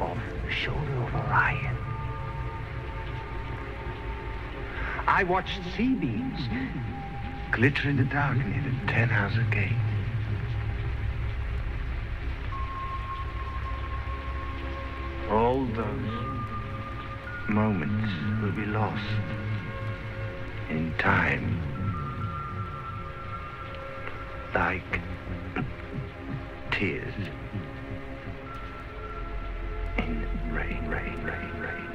off the shoulder of Orion. I watched C-beams glitter in the dark near the Tannhauser Gate. All those moments will be lost in time. Like tears rain, rain, rain, rain.